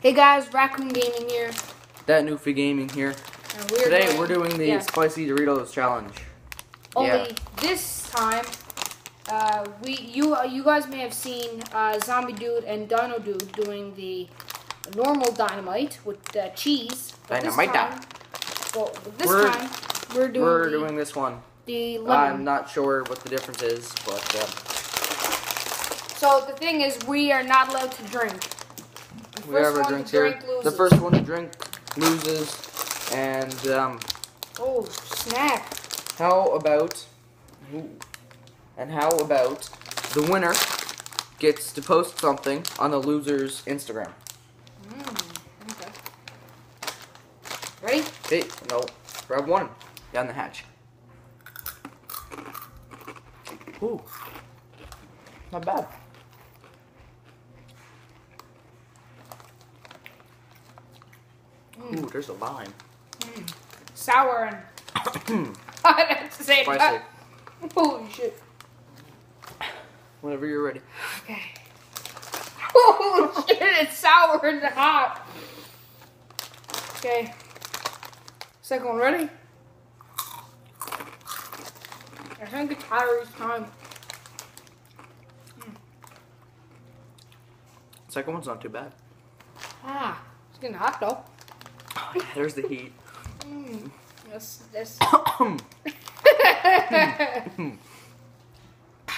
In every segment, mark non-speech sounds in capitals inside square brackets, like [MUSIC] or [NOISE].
Hey guys, Raccoon Gaming here. That Newfie Gaming here. We're Today doing- we're doing the yeah, spicy Doritos challenge. Only yeah. this time, uh, we you uh, you guys may have seen uh, Zombie Dude and Dino Dude doing the normal dynamite with the cheese. But Dynamite. time- Well, this We're- time we're doing We're the, doing this one. the I'm not sure what the difference is, but uh, so the thing is, we are not allowed to drink. The we have our drinks to here. drink loses. The first one to drink loses, and um, Oh snap! how about? ooh, and how about the winner gets to post something on the loser's Instagram? Mm, okay. Ready? Hey, no, grab one down the hatch. Ooh, not bad. Ooh, there's a lime. Sour and have to say Spicy. that. Holy shit. Whenever you're ready. Okay. Oh shit, it's sour and hot. Okay. Second one ready? I think it's hotter each time. Second one's not too bad. Ah, it's getting hot though. Oh, yeah, there's the heat. Mm. Hmm.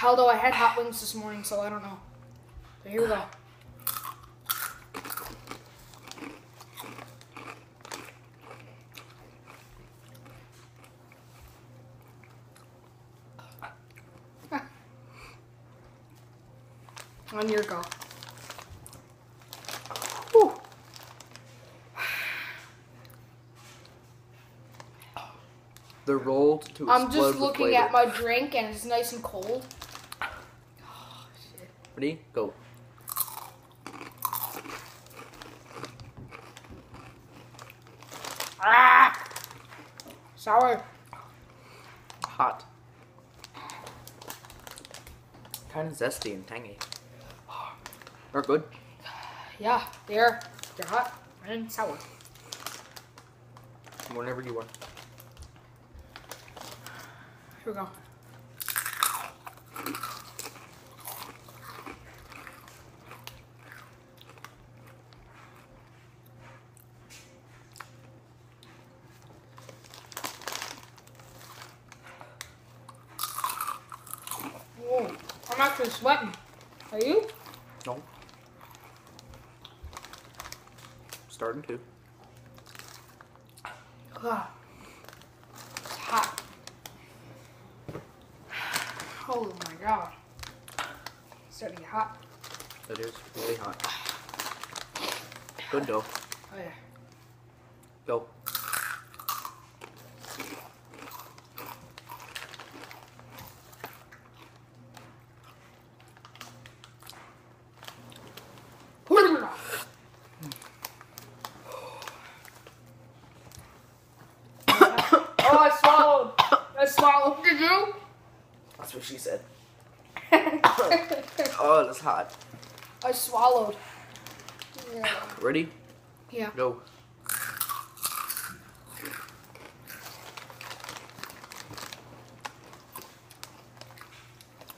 Although I had hot wings this morning, so I don't know. So here we go. [LAUGHS] On your go. They're rolled to I'm explode just with looking flavor. at my drink and it's nice and cold. Oh, shit. Ready? Go. Ah! Sour. Hot. Kind of zesty and tangy. They're good. Yeah, they're they're hot and sour. Whenever you want. Here we go. Whoa, I'm actually sweating. Are you? No. Starting to. Ah, It's hot. Oh my god. It's starting to get hot. It is really hot. Good dough. Oh yeah. Go. oh, I swallowed. I swallowed. Did you? That's what she said. [LAUGHS] Oh, it's hot. I swallowed. Yeah. [SIGHS] Ready? Yeah. Go.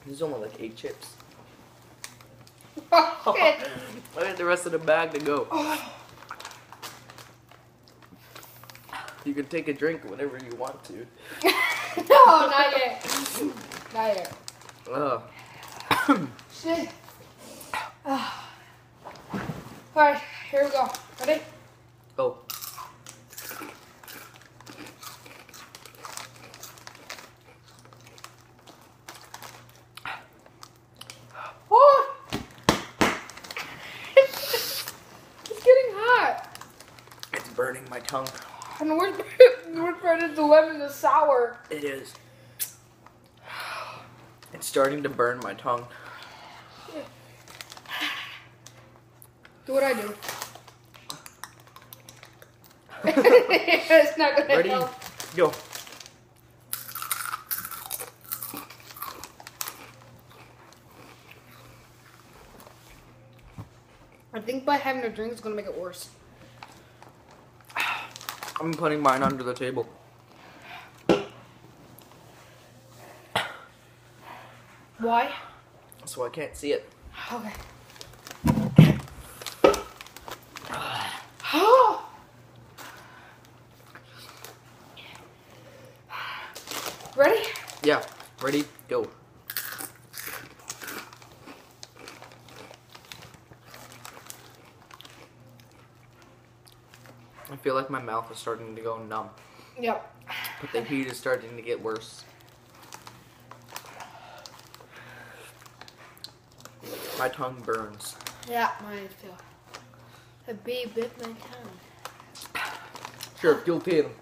There's only like eight chips. [LAUGHS] Shit. [LAUGHS] I had the rest of the bag to go. [SIGHS] Oh. You can take a drink whenever you want to. No, not yet. Not yet. Ugh. [COUGHS] Shit. Alright, here we go. Ready? Go. Oh! [LAUGHS] it's getting hot. It's burning my tongue. And we're, we're trying to lemon the sour. It is. Starting to burn my tongue. [SIGHS] Do what I do. [LAUGHS] it's not gonna Ready? help. Go. I I think by having a drink it's gonna make it worse. [SIGHS] I'm putting mine under the table. Why? So I can't see it. Okay. [GASPS] Ready? Yeah. Ready? Go. I feel like my mouth is starting to go numb, Yep. but the heat is starting to get worse. My tongue burns. Yeah, mine too. A bee bit my tongue. Sure, guilty. [LAUGHS]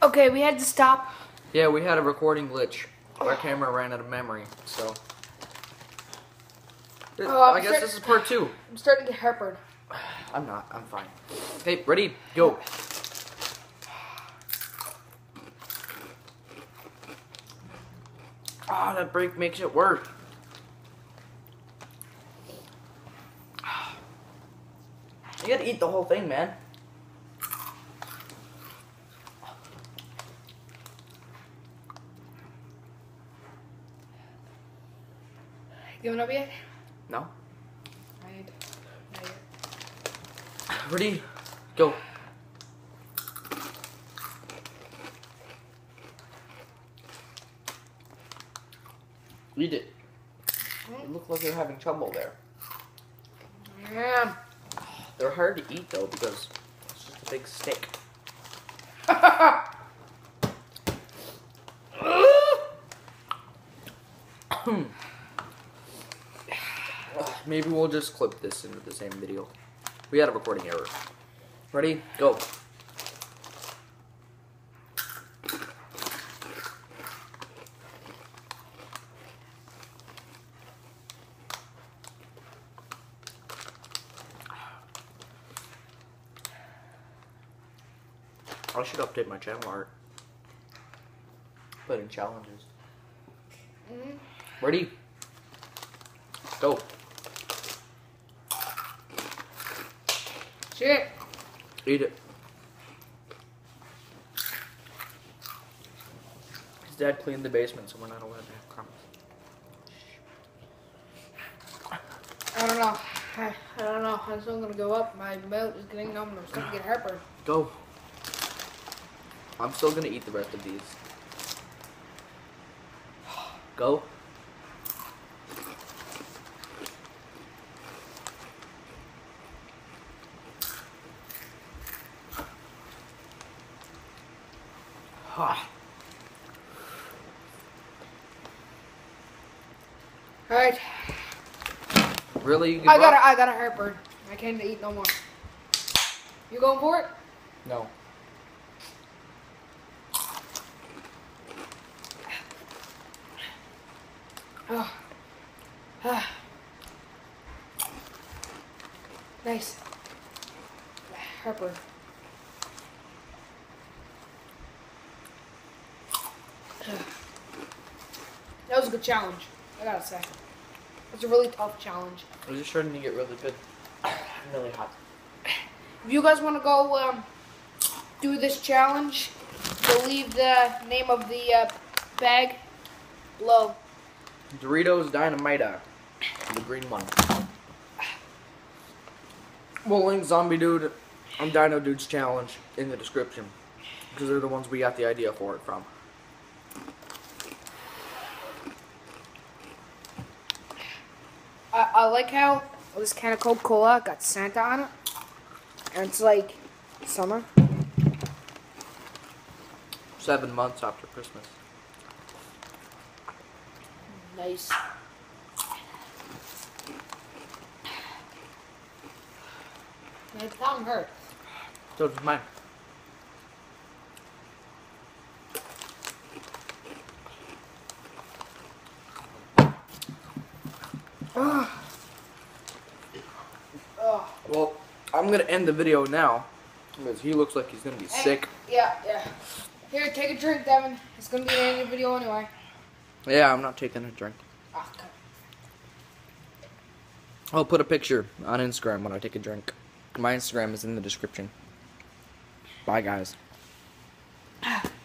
Okay, we had to stop. Yeah, we had a recording glitch. Our camera ran out of memory, so. Oh, I'm guess this is part two. I'm starting to get heartburn. [SIGHS] I'm not. I'm fine. Hey, ready? Go. [SIGHS] Ah, that break makes it work. You gotta eat the whole thing, man. Giving up yet? No. Right. Yet. Ready? Go. Eat it. You look like you're having trouble there. Yeah. They're hard to eat though because it's just a big stick. [COUGHS] Maybe we'll just clip this into the same video. We had a recording error. Ready? Go. I should update my channel art. Put in challenges. Mhm. Ready? Go. Shit. Eat it. His dad cleaned the basement, so we're not allowed to have crumbs. I don't know. I, I don't know. I'm still gonna go up. My mouth is getting numb and I'm starting to get heartburn. Go. I'm still gonna eat the rest of these. [SIGHS] Go. [SIGHS] Alright. Really? You I got up? a, I got a heartburn. I can't eat no more. You going for it? No. Oh. [SIGHS] Ah. Nice. Harper. [SIGHS] That was a good challenge. I gotta say. It's a really tough challenge. It's just starting to get really good. I'm [SIGHS] really hot. If you guys want to go um, do this challenge, we'll leave the name of the uh, bag below. Doritos Dynamita. The green one. We'll link Zombie Dude and Dino Dude's challenge in the description. Because they're the ones we got the idea for it from. I, I like how this can of Coca Cola got Santa on it. And it's like summer. Seven months after Christmas. Nice. My tongue hurts. So does mine. Oh. Well, I'm gonna end the video now. Because he looks like he's gonna be sick. Yeah, yeah. Here, take a drink, Devin. It's gonna be the end of the video anyway. Yeah, I'm not taking a drink. I'll put a picture on Instagram when I take a drink. My Instagram is in the description. Bye, guys. [SIGHS] [SIGHS] [LAUGHS]